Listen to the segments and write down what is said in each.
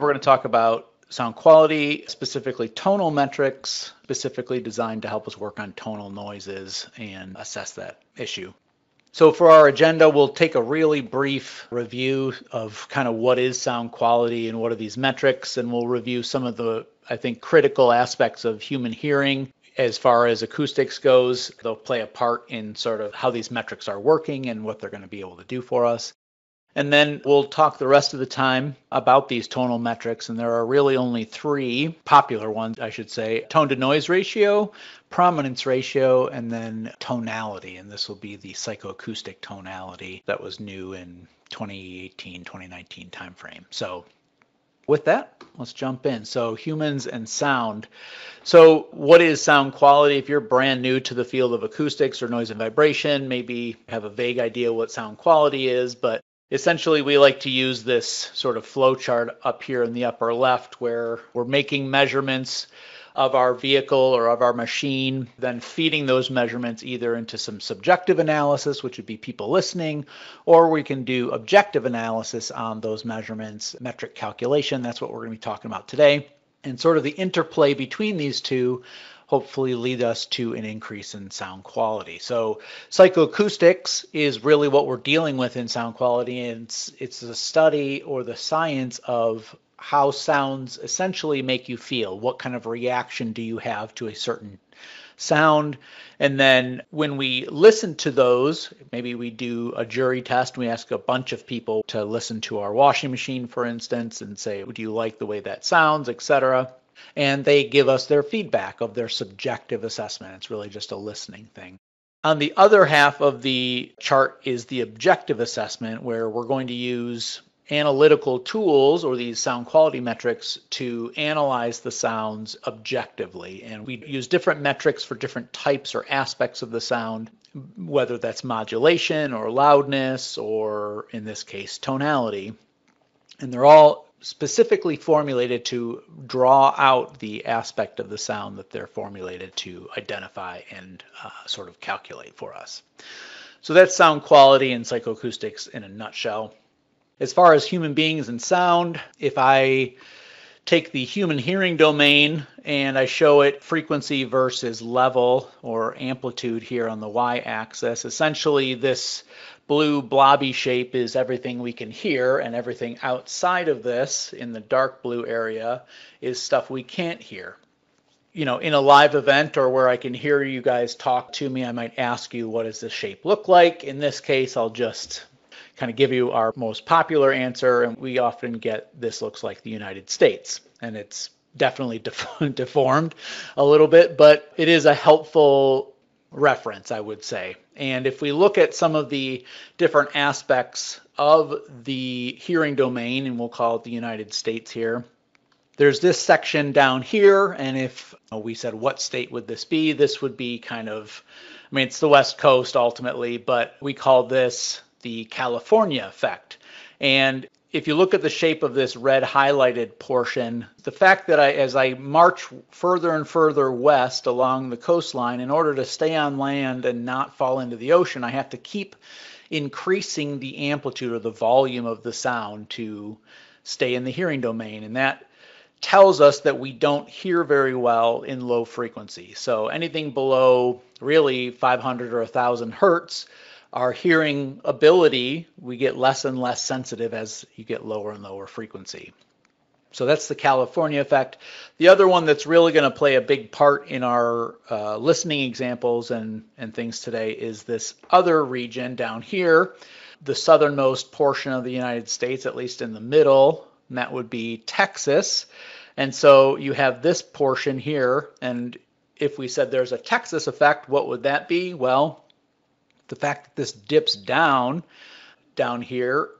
We're going to talk about sound quality, specifically tonal metrics, specifically designed to help us work on tonal noises and assess that issue. So for our agenda, we'll take a really brief review of kind of what is sound quality and what are these metrics, and we'll review some of the, I think, critical aspects of human hearing as far as acoustics goes. They'll play a part in sort of how these metrics are working and what they're going to be able to do for us. And then we'll talk the rest of the time about these tonal metrics, and there are really only three popular ones, I should say tone to noise ratio, prominence ratio, and then tonality. And this will be the psychoacoustic tonality that was new in 2018 2019 timeframe. So with that, let's jump in. So humans and sound. So what is sound quality? If you're brand new to the field of acoustics or noise and vibration, maybe have a vague idea what sound quality is, but essentially we like to use this sort of flow chart up here in the upper left where we're making measurements of our vehicle or of our machine, then feeding those measurements either into some subjective analysis, which would be people listening, or we can do objective analysis on those measurements, metric calculation. That's what we're going to be talking about today. And sort of the interplay between these two hopefully lead us to an increase in sound quality. So psychoacoustics is really what we're dealing with in sound quality and it's, it's the study or the science of how sounds essentially make you feel. What kind of reaction do you have to a certain sound? And then when we listen to those, maybe we do a jury test. We ask a bunch of people to listen to our washing machine, for instance, and say, Do you like the way that sounds, etc. And they give us their feedback of their subjective assessment. It's really just a listening thing. On the other half of the chart is the objective assessment, where we're going to use analytical tools or these sound quality metrics to analyze the sounds objectively. And we use different metrics for different types or aspects of the sound, whether that's modulation or loudness, or in this case, tonality. And they're all specifically formulated to draw out the aspect of the sound that they're formulated to identify and uh, sort of calculate for us. So that's sound quality and psychoacoustics in a nutshell. As far as human beings and sound, if I take the human hearing domain and I show it frequency versus level or amplitude here on the y-axis, essentially this blue blobby shape is everything we can hear and everything outside of this in the dark blue area is stuff we can't hear. You know, in a live event or where I can hear you guys talk to me, I might ask you, what does this shape look like? In this case, I'll just kind of give you our most popular answer, and we often get this looks like the United States, and it's definitely deformed a little bit, but it is a helpful reference, I would say. And if we look at some of the different aspects of the hearing domain, and we'll call it the United States here, there's this section down here, and if we said what state would this be, this would be kind of, I mean, it's the West Coast ultimately, but we call this the California effect. And if you look at the shape of this red highlighted portion, the fact that I, as I march further and further west along the coastline, in order to stay on land and not fall into the ocean, I have to keep increasing the amplitude or the volume of the sound to stay in the hearing domain. And that tells us that we don't hear very well in low frequency. So anything below really 500 or 1000 hertz our hearing ability, we get less and less sensitive as you get lower and lower frequency. So that's the California effect. The other one that's really going to play a big part in our uh, listening examples and, and things today is this other region down here, the southernmost portion of the United States, at least in the middle, and that would be Texas. And so you have this portion here, and if we said there's a Texas effect, what would that be? Well, the fact that this dips down down here,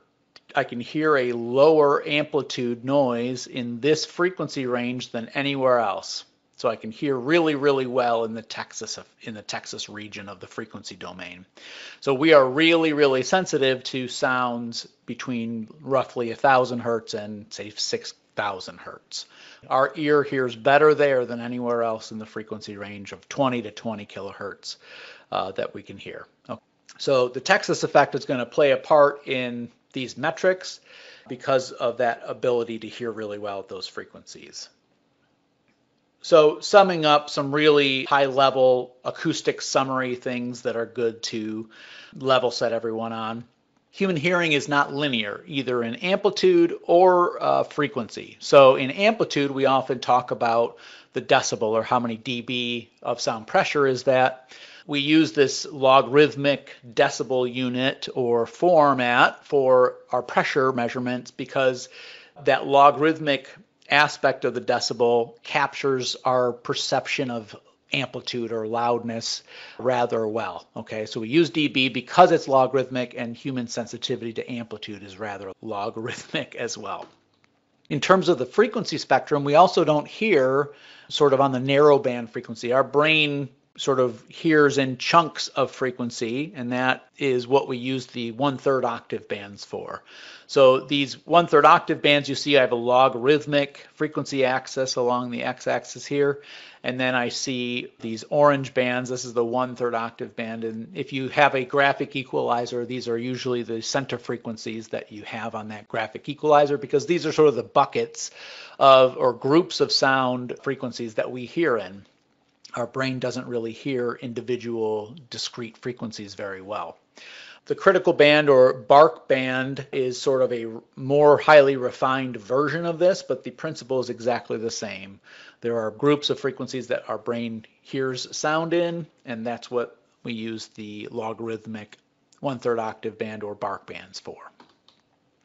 I can hear a lower amplitude noise in this frequency range than anywhere else. So I can hear really, really well in the Texas in the Texas region of the frequency domain. So we are really, really sensitive to sounds between roughly 1,000 hertz and say 6,000 hertz. Our ear hears better there than anywhere else in the frequency range of 20 to 20 kilohertz uh, that we can hear. So the Texas effect is going to play a part in these metrics because of that ability to hear really well at those frequencies. So summing up some really high level acoustic summary things that are good to level set everyone on. Human hearing is not linear, either in amplitude or uh, frequency. So in amplitude, we often talk about the decibel or how many dB of sound pressure is that. We use this logarithmic decibel unit or format for our pressure measurements because that logarithmic aspect of the decibel captures our perception of amplitude or loudness rather well. Okay, so we use dB because it's logarithmic and human sensitivity to amplitude is rather logarithmic as well. In terms of the frequency spectrum, we also don't hear sort of on the narrow band frequency. Our brain sort of hears in chunks of frequency, and that is what we use the one third octave bands for. So these one third octave bands, you see I have a logarithmic frequency axis along the x-axis here, and then I see these orange bands. This is the one third octave band, and if you have a graphic equalizer, these are usually the center frequencies that you have on that graphic equalizer because these are sort of the buckets of or groups of sound frequencies that we hear in our brain doesn't really hear individual discrete frequencies very well. The critical band or bark band is sort of a more highly refined version of this, but the principle is exactly the same. There are groups of frequencies that our brain hears sound in, and that's what we use the logarithmic one third octave band or bark bands for.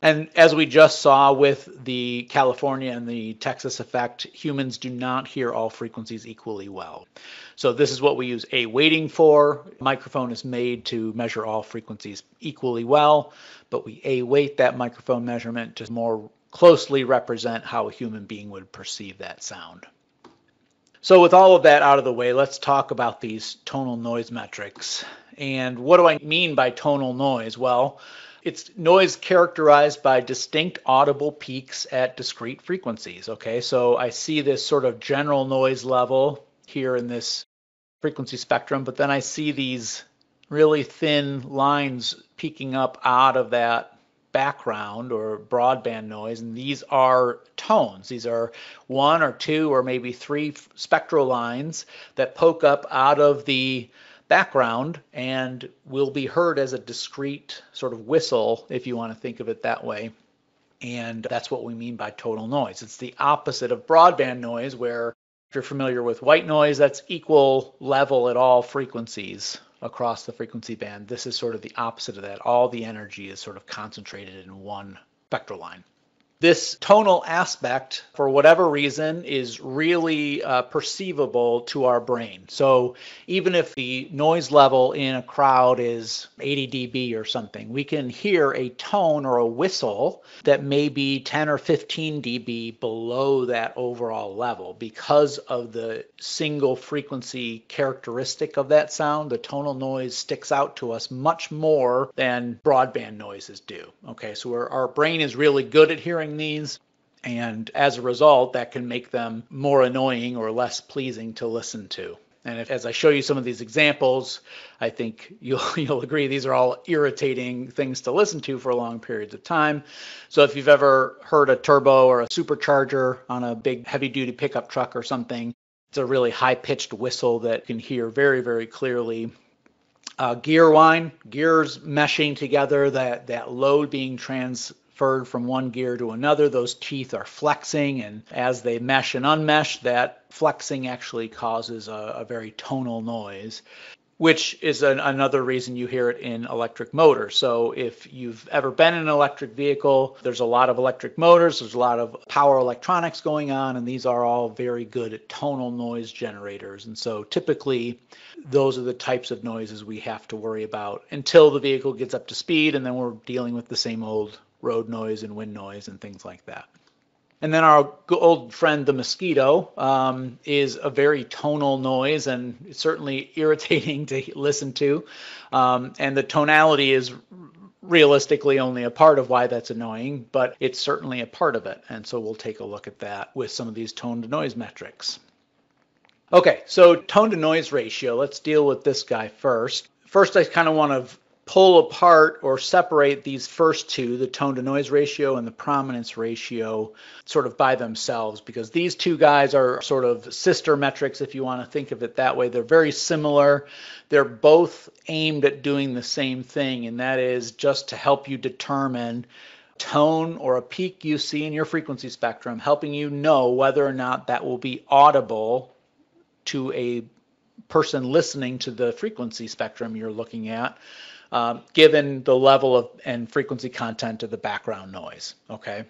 And as we just saw with the California and the Texas effect, humans do not hear all frequencies equally well. So this is what we use a weighting for. Microphone is made to measure all frequencies equally well, but we a weight that microphone measurement to more closely represent how a human being would perceive that sound. So with all of that out of the way, let's talk about these tonal noise metrics. And what do I mean by tonal noise? Well, it's noise characterized by distinct audible peaks at discrete frequencies. Okay, so I see this sort of general noise level here in this frequency spectrum, but then I see these really thin lines peeking up out of that background or broadband noise, and these are tones. These are one or two or maybe three spectral lines that poke up out of the background and will be heard as a discrete sort of whistle, if you want to think of it that way. And that's what we mean by total noise. It's the opposite of broadband noise, where if you're familiar with white noise, that's equal level at all frequencies across the frequency band. This is sort of the opposite of that. All the energy is sort of concentrated in one spectral line. This tonal aspect, for whatever reason, is really uh, perceivable to our brain. So even if the noise level in a crowd is 80 dB or something, we can hear a tone or a whistle that may be 10 or 15 dB below that overall level because of the single frequency characteristic of that sound. The tonal noise sticks out to us much more than broadband noises do. Okay, so our brain is really good at hearing hearing these. And as a result, that can make them more annoying or less pleasing to listen to. And if, as I show you some of these examples, I think you'll, you'll agree these are all irritating things to listen to for long periods of time. So if you've ever heard a turbo or a supercharger on a big heavy duty pickup truck or something, it's a really high pitched whistle that you can hear very, very clearly. Uh, gear whine, gears meshing together, that, that load being trans transferred from one gear to another, those teeth are flexing, and as they mesh and unmesh, that flexing actually causes a, a very tonal noise which is an, another reason you hear it in electric motors. So if you've ever been in an electric vehicle, there's a lot of electric motors, there's a lot of power electronics going on, and these are all very good tonal noise generators. And so typically, those are the types of noises we have to worry about until the vehicle gets up to speed, and then we're dealing with the same old road noise and wind noise and things like that. And then our old friend, the mosquito, um, is a very tonal noise and certainly irritating to listen to. Um, and the tonality is realistically only a part of why that's annoying, but it's certainly a part of it. And so we'll take a look at that with some of these tone to noise metrics. Okay, so tone to noise ratio, let's deal with this guy first. First, I kind of want to pull apart or separate these first two, the tone to noise ratio and the prominence ratio, sort of by themselves because these two guys are sort of sister metrics, if you want to think of it that way. They're very similar. They're both aimed at doing the same thing, and that is just to help you determine tone or a peak you see in your frequency spectrum, helping you know whether or not that will be audible to a person listening to the frequency spectrum you're looking at um, given the level of and frequency content of the background noise. Okay.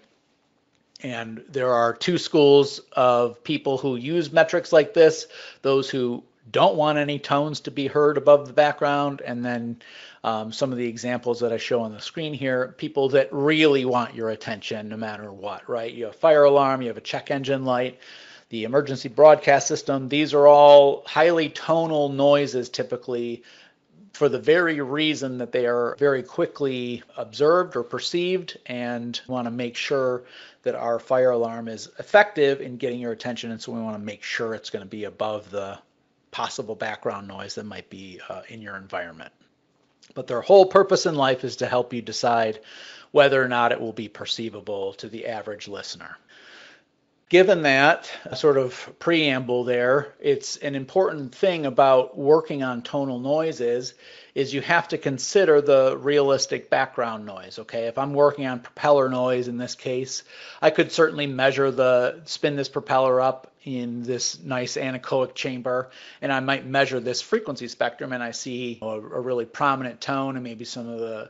And there are two schools of people who use metrics like this those who don't want any tones to be heard above the background, and then um, some of the examples that I show on the screen here people that really want your attention no matter what, right? You have a fire alarm, you have a check engine light, the emergency broadcast system. These are all highly tonal noises typically for the very reason that they are very quickly observed or perceived and want to make sure that our fire alarm is effective in getting your attention. And so we want to make sure it's going to be above the possible background noise that might be uh, in your environment. But their whole purpose in life is to help you decide whether or not it will be perceivable to the average listener Given that sort of preamble there, it's an important thing about working on tonal noises is you have to consider the realistic background noise. Okay, if I'm working on propeller noise in this case, I could certainly measure the spin this propeller up in this nice anechoic chamber, and I might measure this frequency spectrum, and I see a, a really prominent tone and maybe some of the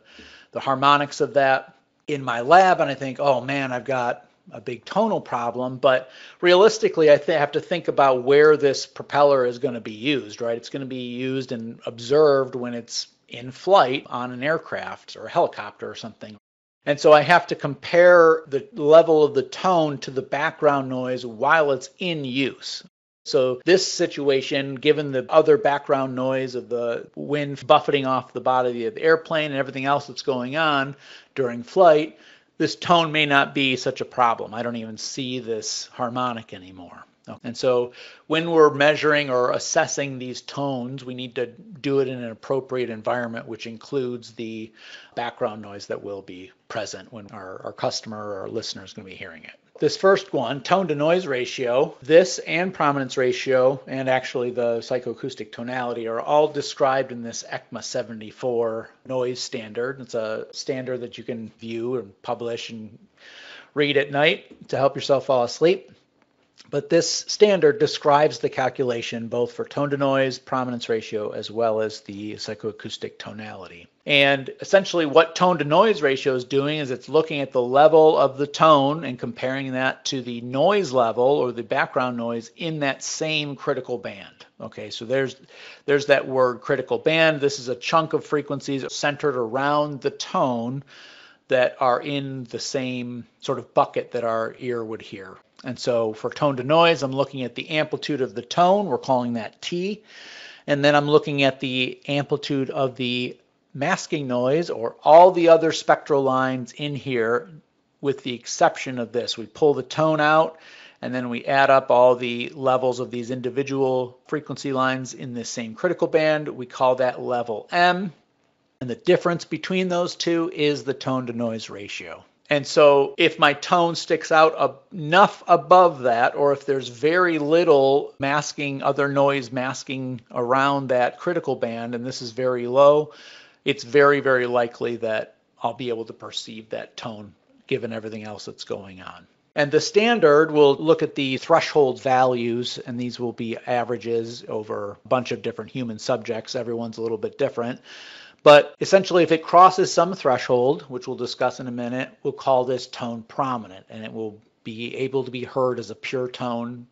the harmonics of that in my lab, and I think, oh man, I've got a big tonal problem, but realistically, I th- have to think about where this propeller is going to be used, right? It's going to be used and observed when it's in flight on an aircraft or a helicopter or something. And so I have to compare the level of the tone to the background noise while it's in use. So this situation, given the other background noise of the wind buffeting off the body of the airplane and everything else that's going on during flight, this tone may not be such a problem. I don't even see this harmonic anymore. And so when we're measuring or assessing these tones, we need to do it in an appropriate environment, which includes the background noise that will be present when our, our customer or our listener is going to be hearing it. This first one, tone to noise ratio, this and prominence ratio, and actually the psychoacoustic tonality are all described in this ECMA 74 noise standard. It's a standard that you can view and publish and read at night to help yourself fall asleep. But this standard describes the calculation both for tone to noise, prominence ratio, as well as the psychoacoustic tonality. And essentially, what tone to noise ratio is doing is it's looking at the level of the tone and comparing that to the noise level or the background noise in that same critical band. Okay, so there's there's that word critical band. This is a chunk of frequencies centered around the tone that are in the same sort of bucket that our ear would hear. And so for tone to noise, I'm looking at the amplitude of the tone. We're calling that T. And then I'm looking at the amplitude of the masking noise or all the other spectral lines in here with the exception of this. We pull the tone out and then we add up all the levels of these individual frequency lines in the same critical band. We call that level M. And the difference between those two is the tone to noise ratio. And so if my tone sticks out enough above that, or if there's very little masking, other noise masking around that critical band, and this is very low, it's very, very likely that I'll be able to perceive that tone given everything else that's going on. And the standard will look at the threshold values, and these will be averages over a bunch of different human subjects. Everyone's a little bit different. But essentially, if it crosses some threshold, which we'll discuss in a minute, we'll call this tone prominent, and it will be able to be heard as a pure tone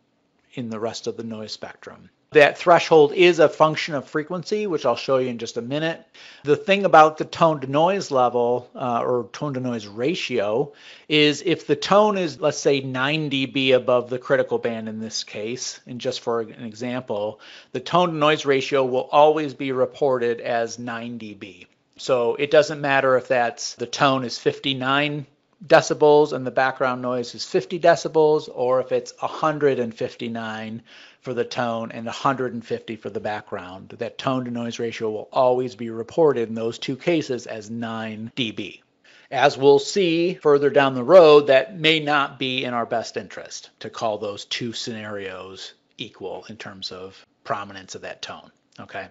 in the rest of the noise spectrum. That threshold is a function of frequency, which I'll show you in just a minute. The thing about the tone to noise level uh, or tone to noise ratio is if the tone is, let's say, 9 dB above the critical band in this case, and just for an example, the tone to noise ratio will always be reported as 9 dB. So it doesn't matter if that's the tone is 59 decibels and the background noise is 50 decibels, or if it's 159 for the tone and 150 for the background. That tone to noise ratio will always be reported in those two cases as 9 dB. As we'll see further down the road, that may not be in our best interest to call those two scenarios equal in terms of prominence of that tone. Okay.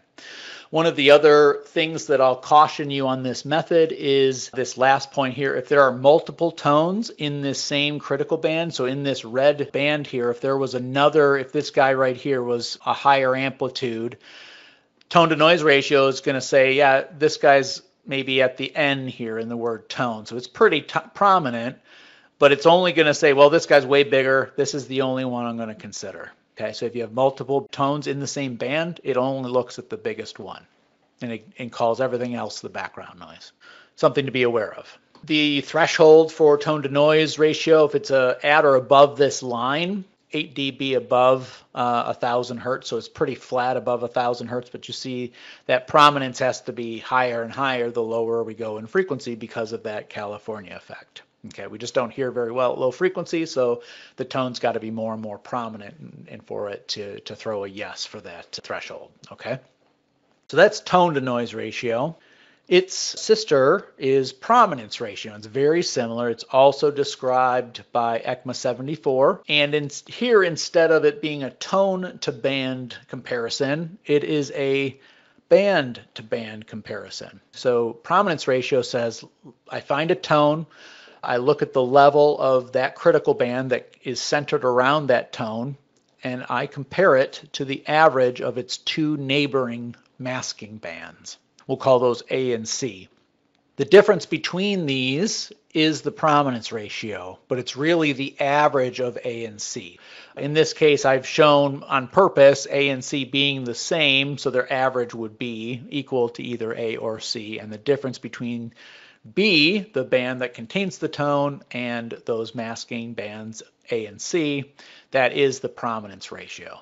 One of the other things that I'll caution you on this method is this last point here. If there are multiple tones in this same critical band, so in this red band here, if there was another, if this guy right here was a higher amplitude, tone to noise ratio is going to say, yeah, this guy's maybe at the N here in the word tone. So it's pretty prominent, but it's only going to say, well, this guy's way bigger. This is the only one I'm going to consider. Okay, so if you have multiple tones in the same band, it only looks at the biggest one and it and calls everything else the background noise. Something to be aware of. The threshold for tone to noise ratio, if it's a, at or above this line, 8 dB above uh, 1000 hertz, so it's pretty flat above 1000 hertz, but you see that prominence has to be higher and higher the lower we go in frequency because of that California effect. Okay, we just don't hear very well at low frequency, so the tone's got to be more and more prominent and, and for it to, to throw a yes for that threshold. Okay, so that's tone to noise ratio. Its sister is prominence ratio. It's very similar. It's also described by ECMA 74. And in, here, instead of it being a tone to band comparison, it is a band to band comparison. So prominence ratio says I find a tone, I look at the level of that critical band that is centered around that tone, and I compare it to the average of its two neighboring masking bands. We'll call those A and C. The difference between these is the prominence ratio, but it's really the average of A and C. In this case, I've shown on purpose A and C being the same, so their average would be equal to either A or C, and the difference between B, the band that contains the tone, and those masking bands A and C, that is the prominence ratio.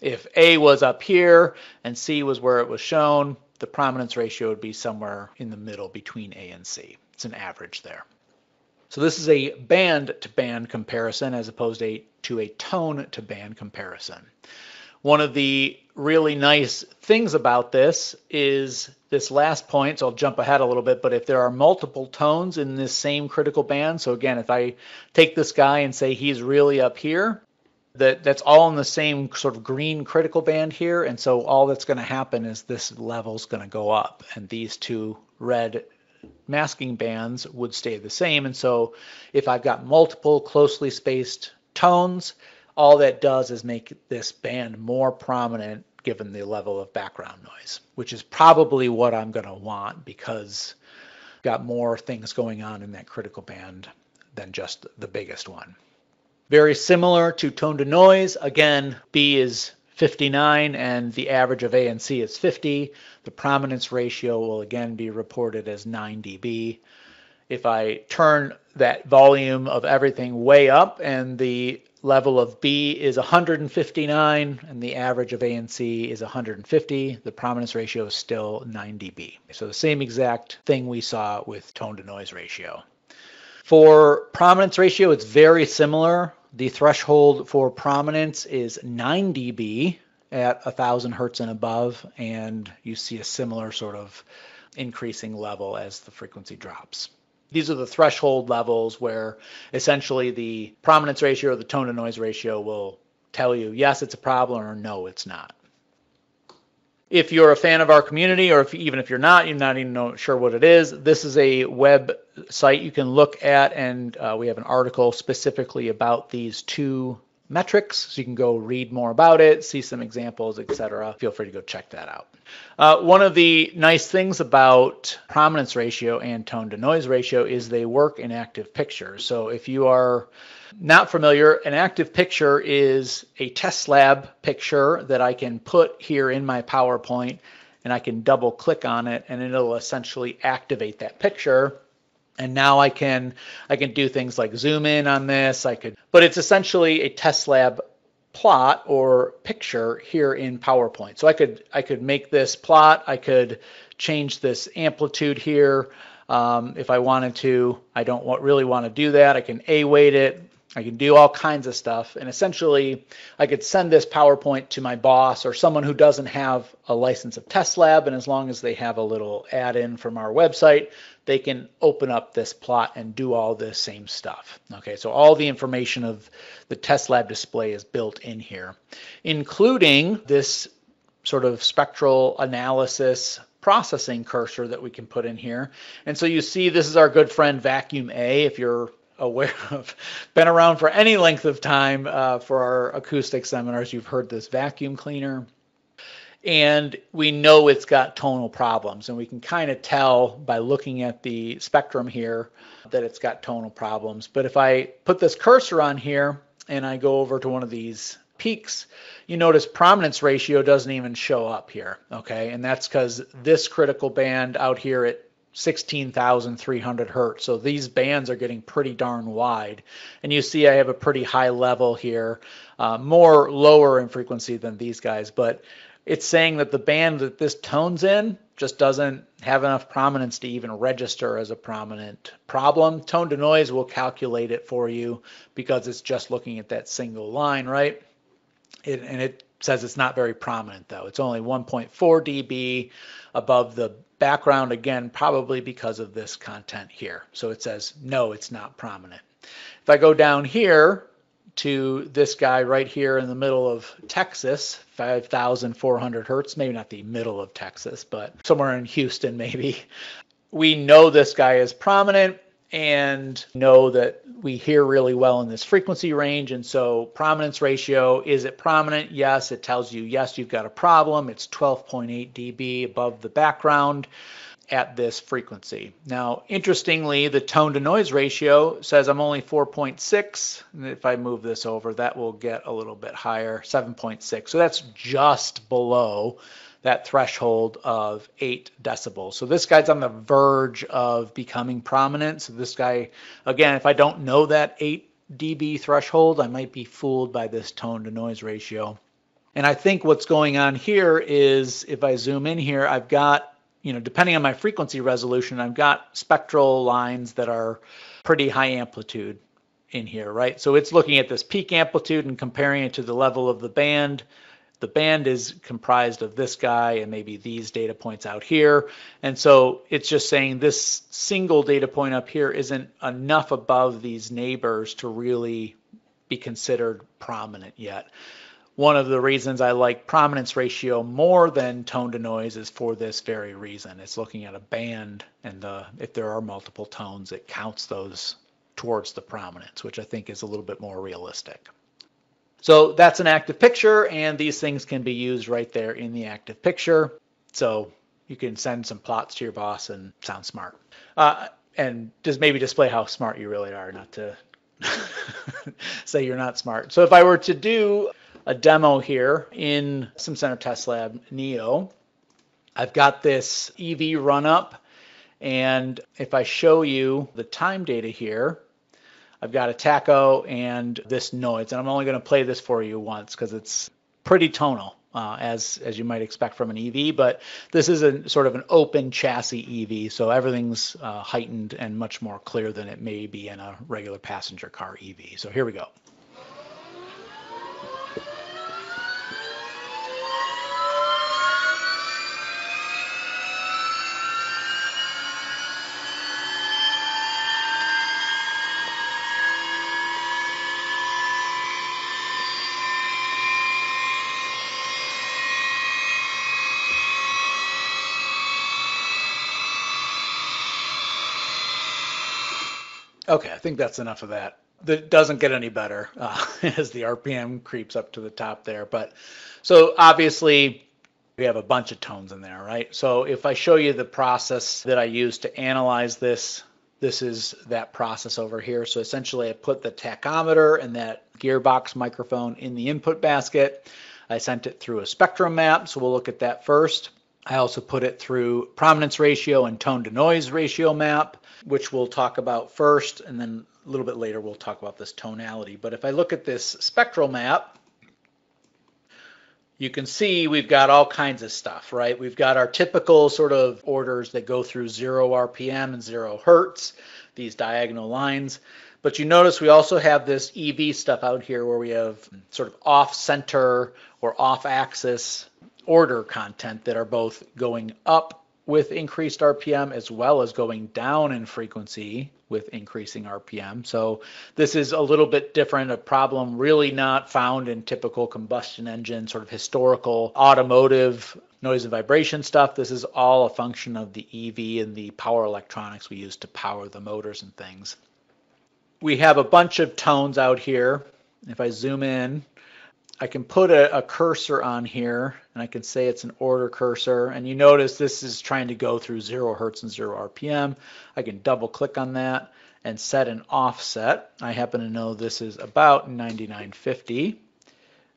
If A was up here and C was where it was shown, the prominence ratio would be somewhere in the middle between A and C. It's an average there. So this is a band to band comparison as opposed to a to a tone to band comparison. One of the really nice things about this is this last point, so I'll jump ahead a little bit, but if there are multiple tones in this same critical band, so again, if I take this guy and say he's really up here, that that's all in the same sort of green critical band here and so all that's going to happen is this level is going to go up and these two red masking bands would stay the same and so if I've got multiple closely spaced tones all that does is make this band more prominent given the level of background noise which is probably what I'm going to want because I've got more things going on in that critical band than just the biggest one. Very similar to tone to noise. Again, B is 59 and the average of A and C is 50. The prominence ratio will again be reported as 9 dB. If I turn that volume of everything way up and the level of B is 159 and the average of A and C is 150, the prominence ratio is still 9 dB. So the same exact thing we saw with tone to noise ratio. For prominence ratio, it's very similar. The threshold for prominence is 9 dB at 1000 hertz and above, and you see a similar sort of increasing level as the frequency drops. These are the threshold levels where essentially the prominence ratio or the tone to noise ratio will tell you yes, it's a problem or no, it's not. If you're a fan of our community, or if, even if you're not, you're not even sure what it is, this is a web site you can look at, and uh, we have an article specifically about these two metrics, so you can go read more about it, see some examples, etc. Feel free to go check that out. Uh, one of the nice things about prominence ratio and tone to noise ratio is they work in active picture. So if you are not familiar, an active picture is a test lab picture that I can put here in my PowerPoint and I can double click on it and it'll essentially activate that picture. And now I can I can do things like zoom in on this. I could, but it's essentially a test lab plot or picture here in PowerPoint. So I could I could make this plot. I could change this amplitude here. Um, if I wanted to, I don't want, really want to do that. I can A weight it. I can do all kinds of stuff. And essentially, I could send this PowerPoint to my boss or someone who doesn't have a license of test lab. And as long as they have a little add in from our website, they can open up this plot and do all this same stuff. Okay, so all the information of the test lab display is built in here, including this sort of spectral analysis processing cursor that we can put in here. And so you see this is our good friend Vacuum A. If you're aware of, been around for any length of time uh, for our acoustic seminars, you've heard this vacuum cleaner. And we know it's got tonal problems, and we can kind of tell by looking at the spectrum here that it's got tonal problems. But if I put this cursor on here and I go over to one of these peaks, you notice prominence ratio doesn't even show up here, okay? And that's because this critical band out here at 16,300 hertz. So these bands are getting pretty darn wide. And you see I have a pretty high level here, uh, more lower in frequency than these guys, but it's saying that the band that this tone's in just doesn't have enough prominence to even register as a prominent problem. Tone to noise will calculate it for you because it's just looking at that single line, right? It, and it says it's not very prominent though. It's only 1.4 dB above the background again, probably because of this content here. So it says, no, it's not prominent. If I go down here to this guy right here in the middle of Texas, 5,400 hertz, maybe not the middle of Texas, but somewhere in Houston maybe, we know this guy is prominent and know that we hear really well in this frequency range. And so prominence ratio, is it prominent? Yes, it tells you, yes, you've got a problem. It's 12.8 dB above the background at this frequency. Now, interestingly, the tone to noise ratio says I'm only 4.6. And if I move this over, that will get a little bit higher, 7.6. So that's just below that threshold of 8 decibels. So this guy's on the verge of becoming prominent. So this guy, again, if I don't know that 8 dB threshold, I might be fooled by this tone to noise ratio. And I think what's going on here is if I zoom in here, I've got, you know, depending on my frequency resolution, I've got spectral lines that are pretty high amplitude in here, right? So it's looking at this peak amplitude and comparing it to the level of the band the band is comprised of this guy and maybe these data points out here. And so it's just saying this single data point up here isn't enough above these neighbors to really be considered prominent yet. One of the reasons I like prominence ratio more than tone to noise is for this very reason. It's looking at a band and uh, if there are multiple tones, it counts those towards the prominence, which I think is a little bit more realistic. So that's an active picture and these things can be used right there in the active picture. So you can send some plots to your boss and sound smart. Uh, and just maybe display how smart you really are, not to say you're not smart. So if I were to do a demo here in SimCenter Test Lab Neo, I've got this EV run up. And if I show you the time data here, I've got a tacho and this noise, and I'm only going to play this for you once because it's pretty tonal. Uh, as as you might expect from an EV, but this is a sort of an open chassis EV, so everything's uh, heightened and much more clear than it may be in a regular passenger car EV. So here we go. Okay, I think that's enough of that. That doesn't get any better uh, as the RPM creeps up to the top there. But so obviously we have a bunch of tones in there, right? So if I show you the process that I use to analyze this, this is that process over here. So essentially I put the tachometer and that gearbox microphone in the input basket. I sent it through a spectrum map, so we'll look at that first. I also put it through prominence ratio and tone to noise ratio map which we'll talk about first, and then a little bit later we'll talk about this tonality. But if I look at this spectral map, you can see we've got all kinds of stuff, right? We've got our typical sort of orders that go through zero RPM and zero hertz, these diagonal lines. But you notice we also have this EV stuff out here where we have sort of off center or off axis order content that are both going up with increased RPM as well as going down in frequency with increasing RPM. So this is a little bit different, a problem really not found in typical combustion engine, sort of historical automotive noise and vibration stuff. This is all a function of the EV and the power electronics we use to power the motors and things. We have a bunch of tones out here. If I zoom in, I can put a, a, cursor on here and I can say it's an order cursor and you notice this is trying to go through 0 hertz and 0 RPM. I can double click on that and set an offset. I happen to know this is about 9950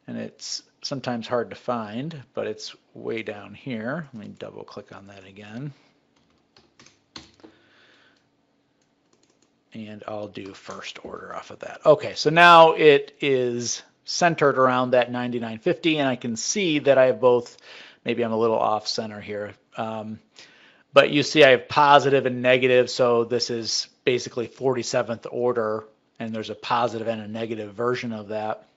and it's sometimes hard to find but it's way down here. Let me double click on that again. And I'll do first order off of that. Okay, so now it is centered around that 9950 and I can see that I have both, maybe I'm a little off center here, um, but you see I have positive and negative, so this is basically 47th order and there's a positive and a negative version of that.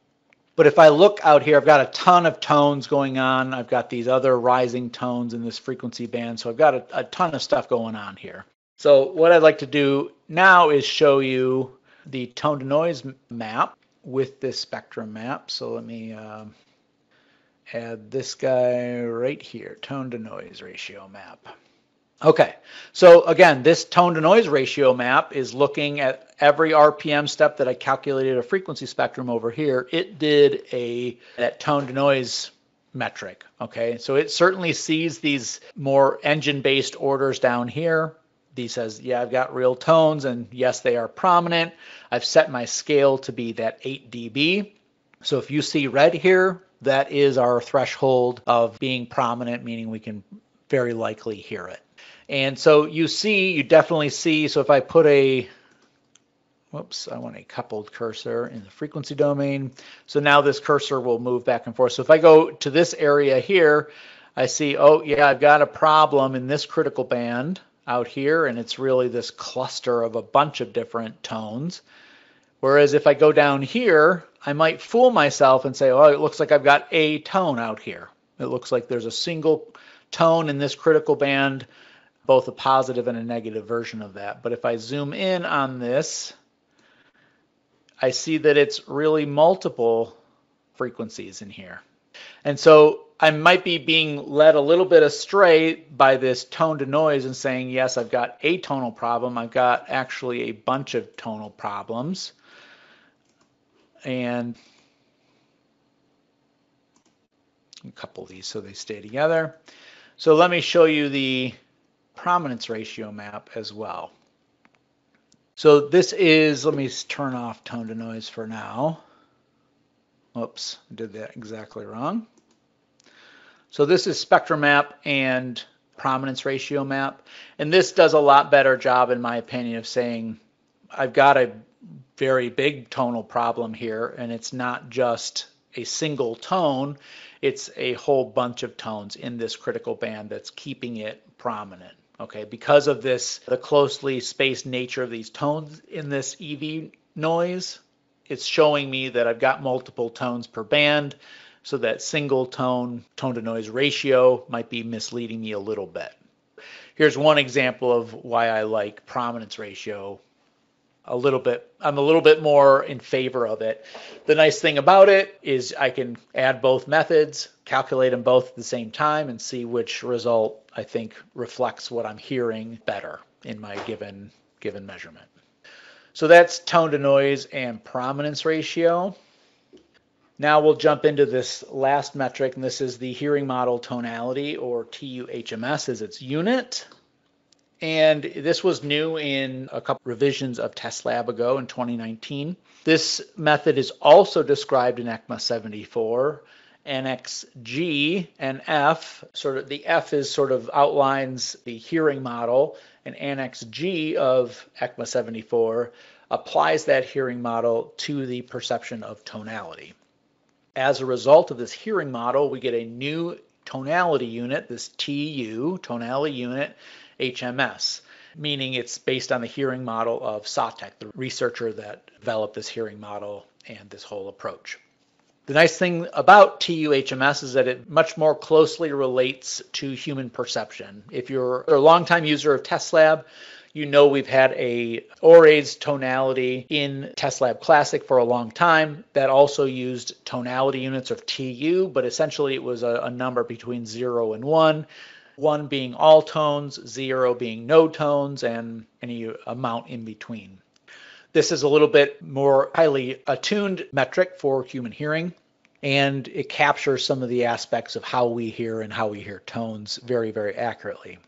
But if I look out here, I've got a ton of tones going on. I've got these other rising tones in this frequency band. So I've got a, a ton of stuff going on here. So what I'd like to do now is show you the tone to noise map with this spectrum map. So let me um, add this guy right here, tone to noise ratio map. Okay, so again, this tone to noise ratio map is looking at every RPM step that I calculated a frequency spectrum over here. It did a that tone to noise metric. Okay, so it certainly sees these more engine based orders down here he says, yeah, I've got real tones and yes, they are prominent. I've set my scale to be that 8 dB. So if you see red here, that is our threshold of being prominent, meaning we can very likely hear it. And so you see, you definitely see, so if I put a, whoops, I want a coupled cursor in the frequency domain. So now this cursor will move back and forth. So if I go to this area here, I see, oh yeah, I've got a problem in this critical band out here, and it's really this cluster of a bunch of different tones. Whereas if I go down here, I might fool myself and say, oh, it looks like I've got a tone out here. It looks like there's a single tone in this critical band, both a positive and a negative version of that. But if I zoom in on this, I see that it's really multiple frequencies in here. And so I might be being led a little bit astray by this tone to noise and saying, yes, I've got a tonal problem. I've got actually a bunch of tonal problems. And a couple these so they stay together. So let me show you the prominence ratio map as well. So this is, let me turn off tone to noise for now. Oops, I did that exactly wrong. So this is spectrum map and prominence ratio map. And this does a lot better job, in my opinion, of saying I've got a very big tonal problem here, and it's not just a single tone, it's a whole bunch of tones in this critical band that's keeping it prominent. Okay, because of this, the closely spaced nature of these tones in this EV noise, it's showing me that I've got multiple tones per band. So that single tone, tone to noise ratio might be misleading me a little bit. Here's one example of why I like prominence ratio a little bit. I'm a little bit more in favor of it. The nice thing about it is I can add both methods, calculate them both at the same time and see which result I think reflects what I'm hearing better in my given given measurement. So that's tone to noise and prominence ratio. Now we'll jump into this last metric, and this is the hearing model tonality, or TUHMS is its unit. And this was new in a couple revisions of TestLab ago in 2019. This method is also described in ECMA 74. Annex G and F, sort of the F is sort of outlines the hearing model, and Annex G of ECMA 74 applies that hearing model to the perception of tonality. As a result of this hearing model, we get a new tonality unit, this TU, tonality unit, HMS, meaning it's based on the hearing model of Sottek, the researcher that developed this hearing model and this whole approach. The nice thing about TU-HMS is that it much more closely relates to human perception. If you're a longtime user of TestLab, you know we've had a Aures tonality in TestLab Classic for a long time that also used tonality units of TU, but essentially it was a, a number between 0 and 1, 1 being all tones, 0 being no tones, and any amount in between. This is a little bit more highly attuned metric for human hearing, and it captures some of the aspects of how we hear and how we hear tones very, very accurately.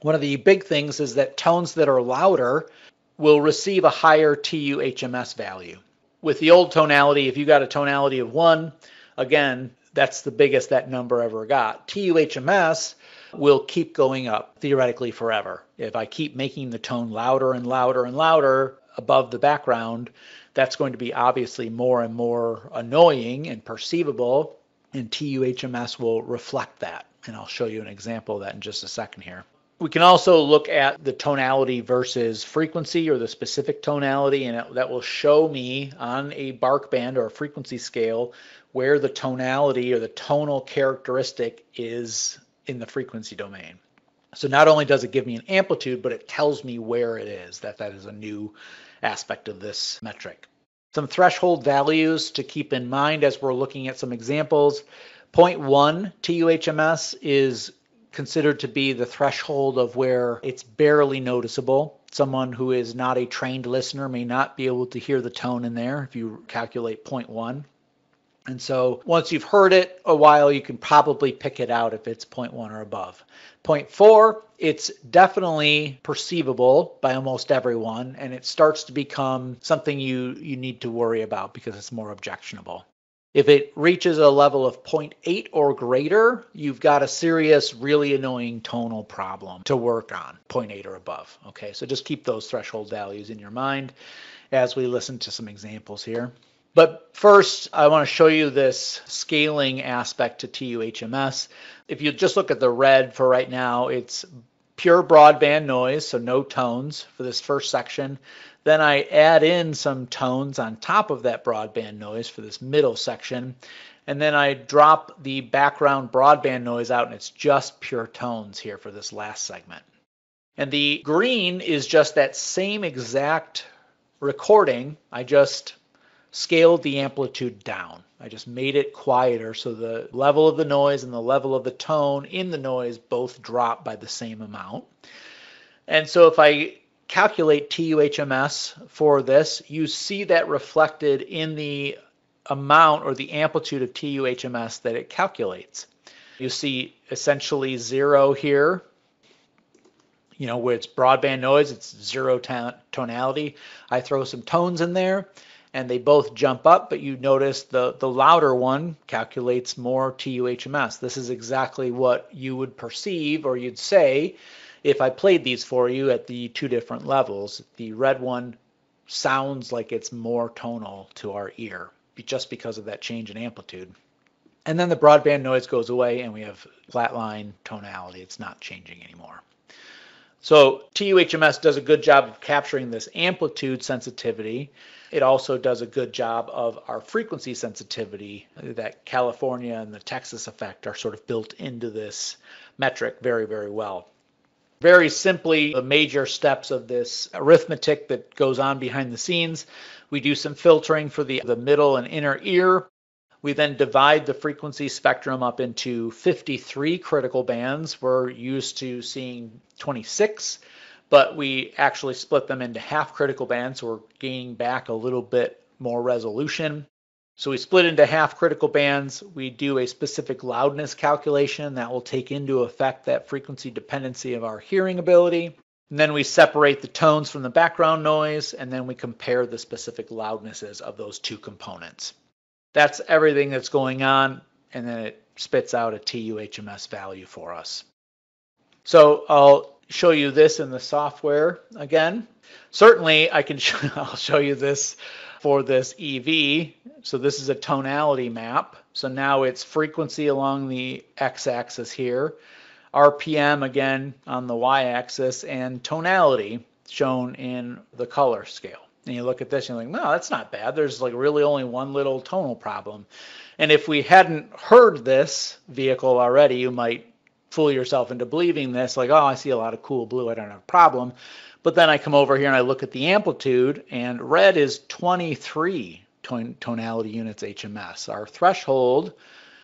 One of the big things is that tones that are louder will receive a higher TU-HMS value. With the old tonality, if you got a tonality of 1, again, that's the biggest that number ever got. TU-HMS will keep going up theoretically forever. If I keep making the tone louder and louder and louder, above the background, that's going to be obviously more and more annoying and perceivable, and TUHMS will reflect that. And I'll show you an example of that in just a second here. We can also look at the tonality versus frequency or the specific tonality, and that will show me on a bark band or a frequency scale where the tonality or the tonal characteristic is in the frequency domain. So not only does it give me an amplitude, but it tells me where it is, that that is a new aspect of this metric. Some threshold values to keep in mind as we're looking at some examples. 0.1 TUHMS is considered to be the threshold of where it's barely noticeable. Someone who is not a trained listener may not be able to hear the tone in there if you calculate 0.1. And so once you've heard it a while, you can probably pick it out if it's 0.1 or above. 0.4, it's definitely perceivable by almost everyone, and it starts to become something you, you need to worry about because it's more objectionable. If it reaches a level of 0.8 or greater, you've got a serious, really annoying tonal problem to work on, 0.8 or above. Okay, so just keep those threshold values in your mind as we listen to some examples here. But first, I want to show you this scaling aspect to TU-HMS. If you just look at the red for right now, it's pure broadband noise, so no tones for this first section. Then I add in some tones on top of that broadband noise for this middle section. And then I drop the background broadband noise out and it's just pure tones here for this last segment. And the green is just that same exact recording. I just scaled the amplitude down. I just made it quieter so the level of the noise and the level of the tone in the noise both drop by the same amount. And so if I calculate TUHMS for this, you see that reflected in the amount or the amplitude of TUHMS that it calculates. You see essentially zero here, you know, where it's broadband noise, it's zero tonality. I throw some tones in there and they both jump up, but you notice the, the louder one calculates more TUHMS. This is exactly what you would perceive or you'd say if I played these for you at the two different levels. The red one sounds like it's more tonal to our ear just because of that change in amplitude. And then the broadband noise goes away and we have flatline tonality. It's not changing anymore. So TUHMS does a good job of capturing this amplitude sensitivity it also does a good job of our frequency sensitivity that California and the Texas effect are sort of built into this metric very, very well. Very simply, the major steps of this arithmetic that goes on behind the scenes, we do some filtering for the, the middle and inner ear. We then divide the frequency spectrum up into 53 critical bands. We're used to seeing 26 but we actually split them into half critical bands, so we're gaining back a little bit more resolution. So we split into half critical bands. We do a specific loudness calculation that will take into effect that frequency dependency of our hearing ability. And then we separate the tones from the background noise, and then we compare the specific loudnesses of those two components. That's everything that's going on, and then it spits out a TUHMS value for us. So I'll show you this in the software again. Certainly, I can. Show, I'll show you this for this EV. So this is a tonality map. So now it's frequency along the x-axis here, RPM again on the y-axis, and tonality shown in the color scale. And you look at this and you're like, no, that's not bad. There's like really only one little tonal problem. And if we hadn't heard this vehicle already, you might fool yourself into believing this, like, oh, I see a lot of cool blue, I don't have a problem. But then I come over here and I look at the amplitude, and red is 23 tonality units HMS. Our threshold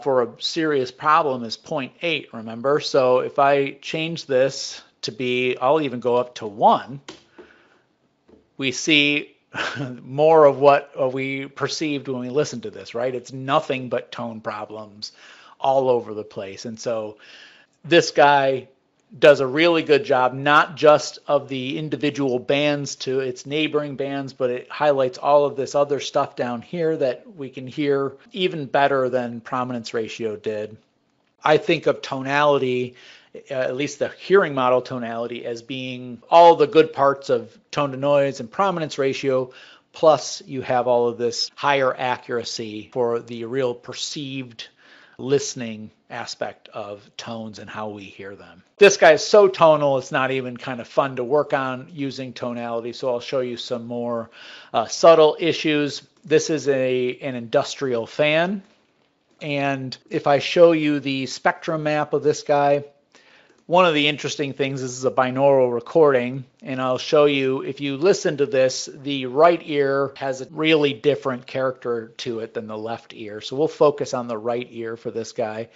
for a serious problem is 0.8, remember? So if I change this to be, I'll even go up to 1, we see more of what we perceived when we listened to this, right? It's nothing but tone problems all over the place. And so this guy does a really good job, not just of the individual bands to its neighboring bands, but it highlights all of this other stuff down here that we can hear even better than prominence ratio did. I think of tonality, uh, at least the hearing model tonality, as being all the good parts of tone to noise and prominence ratio, plus you have all of this higher accuracy for the real perceived listening aspect of tones and how we hear them. This guy is so tonal, it's not even kind of fun to work on using tonality. So I'll show you some more uh, subtle issues. This is a an industrial fan. And if I show you the spectrum map of this guy, one of the interesting things is a binaural recording and I'll show you if you listen to this the right ear has a really different character to it than the left ear. So we'll focus on the right ear for this guy.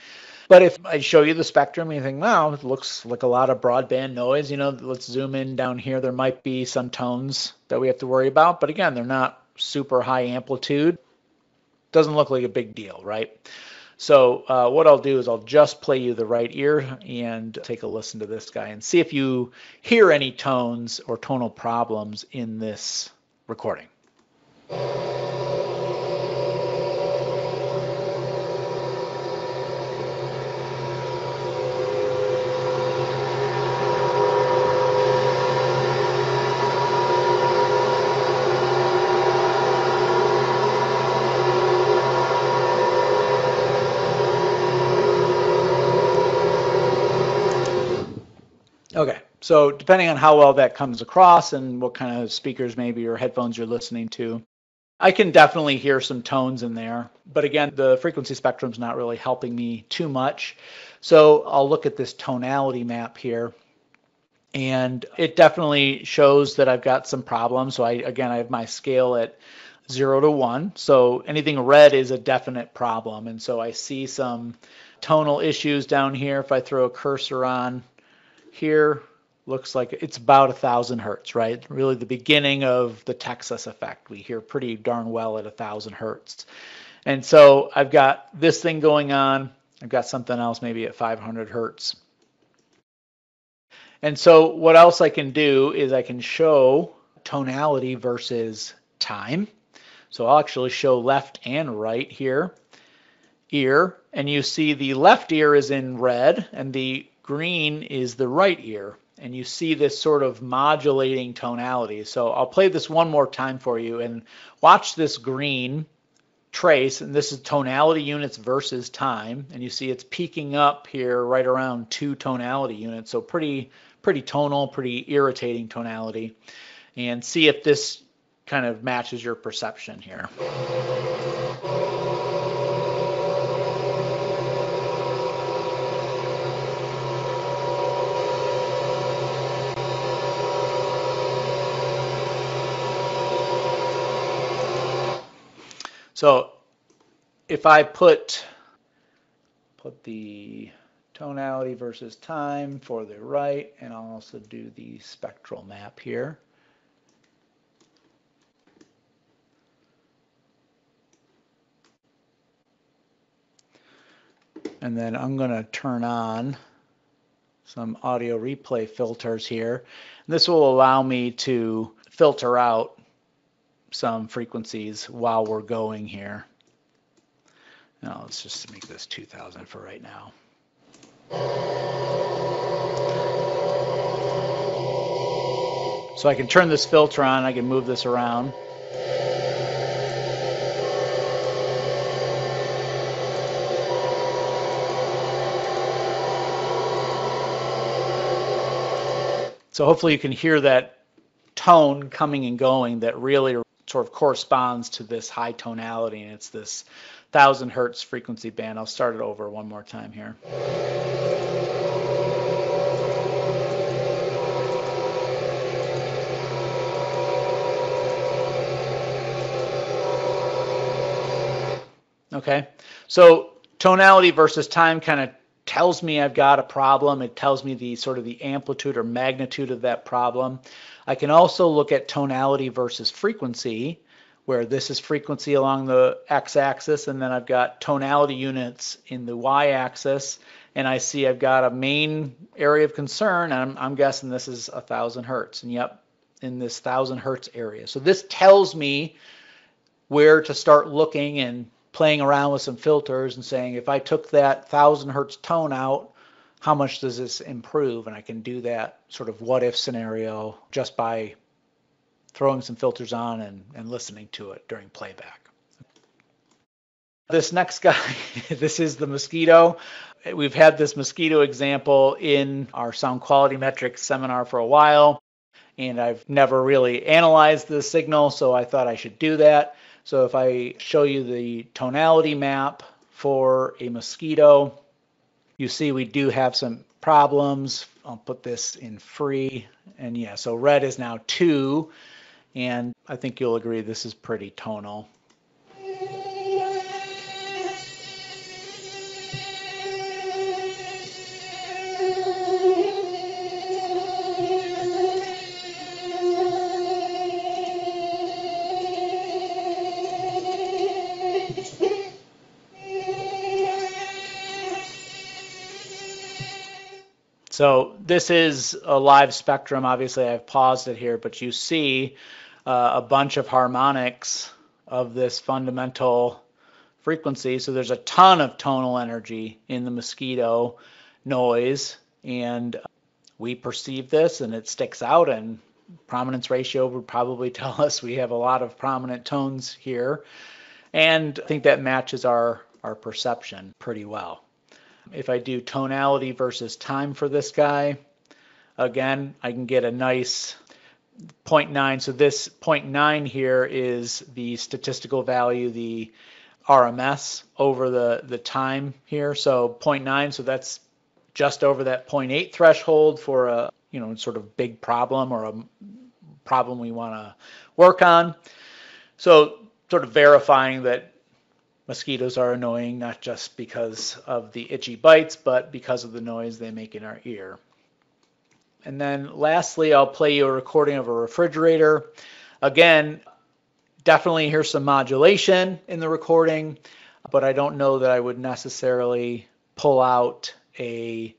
But if I show you the spectrum you think wow it looks like a lot of broadband noise. You know let's zoom in down here. There might be some tones that we have to worry about. But again they're not super high amplitude. Doesn't look like a big deal right so uh, what I'll do is I'll just play you the right ear and take a listen to this guy and see if you hear any tones or tonal problems in this recording. Okay, so depending on how well that comes across and what kind of speakers maybe or headphones you're listening to, I can definitely hear some tones in there. But again, the frequency spectrum's not really helping me too much. So I'll look at this tonality map here. And it definitely shows that I've got some problems. So I again, I have my scale at zero to one. So anything red is a definite problem. And so I see some tonal issues down here. If I throw a cursor on here looks like it's about a thousand hertz, right? Really the beginning of the Texas effect. We hear pretty darn well at a thousand hertz. And so I've got this thing going on. I've got something else maybe at 500 hertz. And so what else I can do is I can show tonality versus time. So I'll actually show left and right here, ear, and you see the left ear is in red and the green is the right ear. And you see this sort of modulating tonality. So I'll play this one more time for you and watch this green trace. And this is tonality units versus time. And you see it's peaking up here right around two tonality units. So pretty, pretty tonal, pretty irritating tonality. And see if this kind of matches your perception here. So if I put put the tonality versus time for the right, and I'll also do the spectral map here. And then I'm going to turn on some audio replay filters here. This will allow me to filter out some frequencies while we're going here. Now let's just make this 2000 for right now. So I can turn this filter on, I can move this around. So hopefully you can hear that tone coming and going that really sort of corresponds to this high tonality and it's this 1000 hertz frequency band. I'll start it over one more time here. Okay, so tonality versus time kind of tells me I've got a problem. It tells me the sort of the amplitude or magnitude of that problem. I can also look at tonality versus frequency, where this is frequency along the x-axis, and then I've got tonality units in the y-axis, and I see I've got a main area of concern, and I'm, I'm guessing this is a thousand hertz, and yep, in this thousand hertz area. So this tells me where to start looking and playing around with some filters and saying if I took that thousand hertz tone out, how much does this improve? And I can do that sort of what if scenario just by throwing some filters on and, and listening to it during playback. This next guy, this is the mosquito. We've had this mosquito example in our sound quality metrics seminar for a while, and I've never really analyzed the signal, so I thought I should do that. So if I show you the tonality map for a mosquito, you see we do have some problems. I'll put this in free. And yeah, so red is now two. And I think you'll agree this is pretty tonal. So this is a live spectrum. Obviously, I've paused it here, but you see uh, a bunch of harmonics of this fundamental frequency. So there's a ton of tonal energy in the mosquito noise, and we perceive this, and it sticks out. And prominence ratio would probably tell us we have a lot of prominent tones here, and I think that matches our our perception pretty well. If I do tonality versus time for this guy, again, I can get a nice 0.9. So this 0.9 here is the statistical value, the RMS over the, the time here. So 0.9, so that's just over that 0.8 threshold for a you know sort of big problem or a problem we want to work on. So sort of verifying that Mosquitoes are annoying not just because of the itchy bites, but because of the noise they make in our ear. And then lastly, I'll play you a recording of a refrigerator. Again, definitely hear some modulation in the recording, but I don't know that I would necessarily pull out a,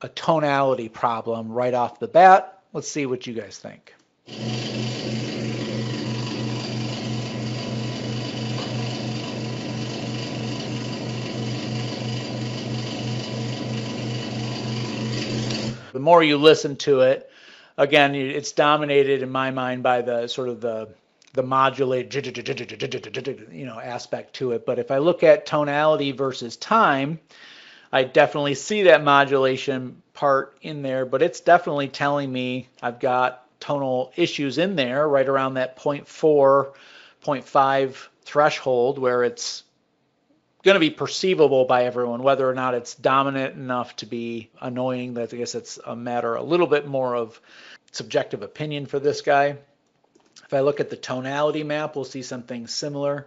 a tonality problem right off the bat. Let's see what you guys think. The more you listen to it, again, it's dominated in my mind by the sort of the the modulated you know aspect to it. But if I look at tonality versus time, I definitely see that modulation part in there, but it's definitely telling me I've got tonal issues in there right around that 0.4, 0.5 threshold where it's going to be perceivable by everyone, whether or not it's dominant enough to be annoying. That I guess it's a matter a little bit more of subjective opinion for this guy. If I look at the tonality map, we'll see something similar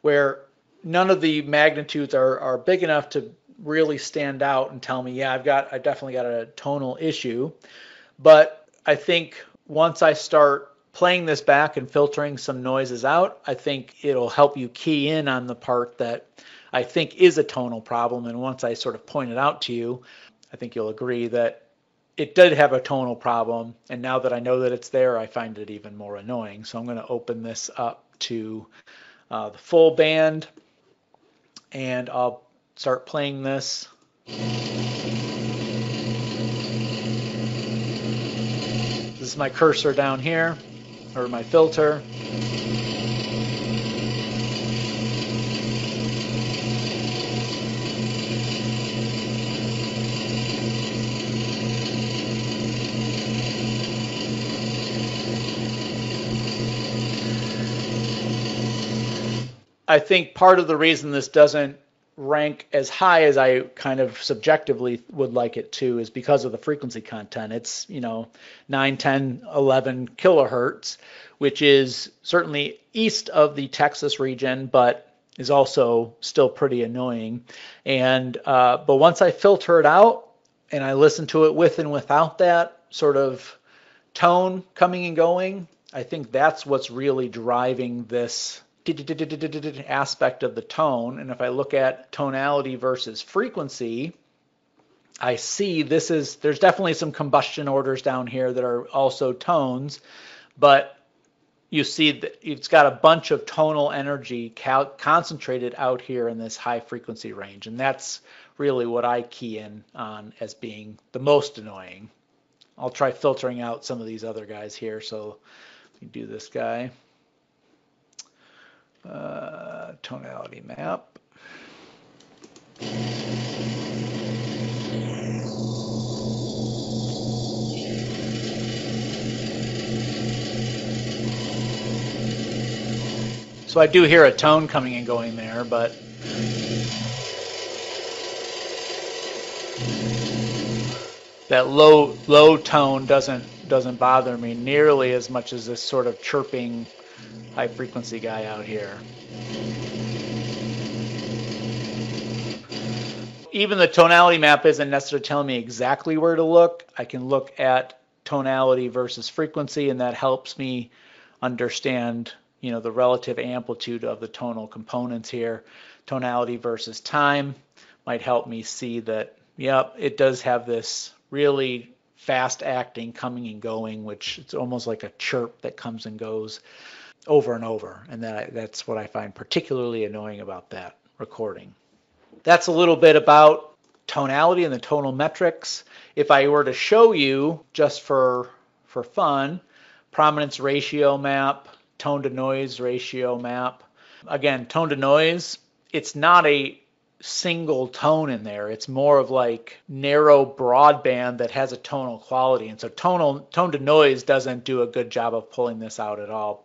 where none of the magnitudes are, are big enough to really stand out and tell me, yeah, I've got, I definitely got a tonal issue. But I think once I start playing this back and filtering some noises out, I think it'll help you key in on the part that I think is a tonal problem. And once I sort of point it out to you, I think you'll agree that it did have a tonal problem. And now that I know that it's there, I find it even more annoying. So I'm going to open this up to uh, the full band and I'll start playing this. This is my cursor down here, or my filter. I think part of the reason this doesn't rank as high as I kind of subjectively would like it to is because of the frequency content. It's, you know, 9, 10, 11 kilohertz, which is certainly east of the Texas region, but is also still pretty annoying. And uh, but once I filter it out and I listen to it with and without that sort of tone coming and going, I think that's what's really driving this aspect of the tone. And if I look at tonality versus frequency, I see this is, there's definitely some combustion orders down here that are also tones, but you see that it's got a bunch of tonal energy concentrated out here in this high frequency range. And that's really what I key in on as being the most annoying. I'll try filtering out some of these other guys here. So do this guy uh, tonality map. So I do hear a tone coming and going there, but that low low tone doesn't doesn't bother me nearly as much as this sort of chirping high frequency guy out here. Even the tonality map isn't necessarily telling me exactly where to look. I can look at tonality versus frequency and that helps me understand you know the relative amplitude of the tonal components here. Tonality versus time might help me see that yep it does have this really fast acting coming and going which it's almost like a chirp that comes and goes over and over. And that, that's what I find particularly annoying about that recording. That's a little bit about tonality and the tonal metrics. If I were to show you just for for fun, prominence ratio map, tone to noise ratio map. Again, tone to noise, it's not a single tone in there. It's more of like narrow broadband that has a tonal quality. And so tonal tone to noise doesn't do a good job of pulling this out at all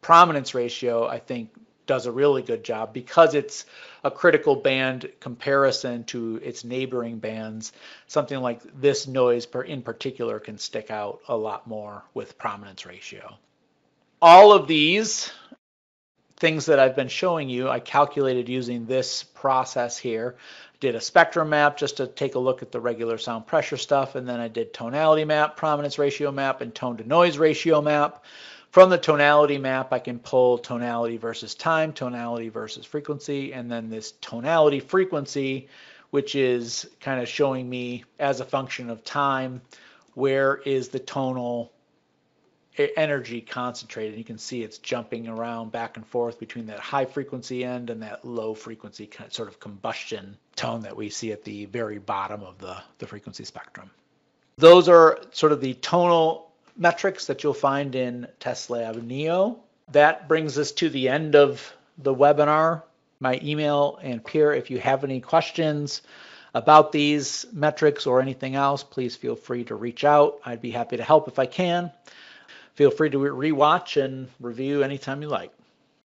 prominence ratio, I think, does a really good job because it's a critical band comparison to its neighboring bands. Something like this noise per in particular can stick out a lot more with prominence ratio. All of these things that I've been showing you, I calculated using this process here. Did a spectrum map just to take a look at the regular sound pressure stuff, and then I did tonality map, prominence ratio map, and tone to noise ratio map. From the tonality map, I can pull tonality versus time, tonality versus frequency, and then this tonality frequency, which is kind of showing me as a function of time, where is the tonal energy concentrated. You can see it's jumping around back and forth between that high frequency end and that low frequency kind of sort of combustion tone that we see at the very bottom of the, the frequency spectrum. Those are sort of the tonal metrics that you'll find in TestLab Neo. That brings us to the end of the webinar. My email and peer, if you have any questions about these metrics or anything else, please feel free to reach out. I'd be happy to help if I can. Feel free to rewatch and review anytime you like.